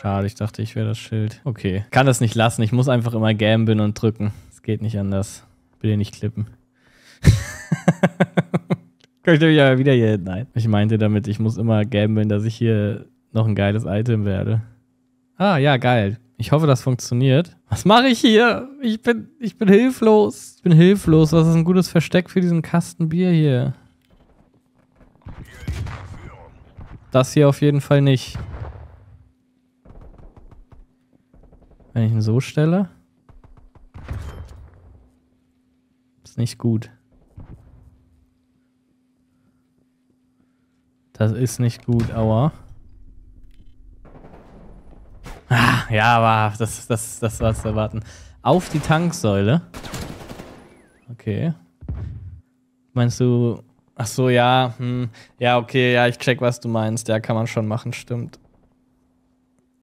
Schade, ich dachte, ich wäre das Schild. Okay. Kann das nicht lassen. Ich muss einfach immer gambeln und drücken. Es geht nicht anders. Will hier nicht klippen. Könnte mich aber wieder hier. Nein. Ich meinte damit, ich muss immer gambeln, dass ich hier noch ein geiles Item werde. Ah, ja, geil. Ich hoffe, das funktioniert. Was mache ich hier? Ich bin, ich bin hilflos. Ich bin hilflos. Was ist ein gutes Versteck für diesen Kasten Bier hier? Das hier auf jeden Fall nicht. Wenn ich ihn so stelle. Ist nicht gut. Das ist nicht gut, aua. Ah, ja, aber das, das, das war zu erwarten. Auf die Tanksäule. Okay. Meinst du... Ach so, ja. Hm, ja, okay, ja, ich check, was du meinst. Ja, kann man schon machen, stimmt.